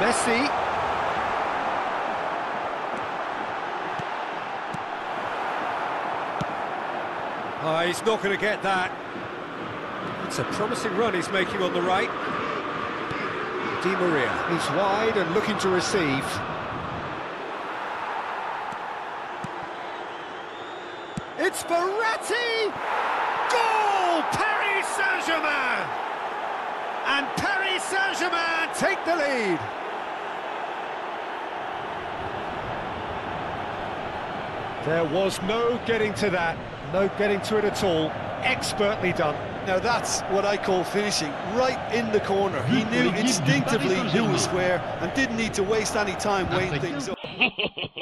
Messi. Oh, he's not going to get that. It's a promising run he's making on the right. Di Maria. He's wide and looking to receive. It's Verratti! Goal! Paris Saint-Germain! And Paris Saint-Germain take the lead. There was no getting to that, no getting to it at all. Expertly done. Now that's what I call finishing, right in the corner. He knew instinctively who was where and didn't need to waste any time weighing things up.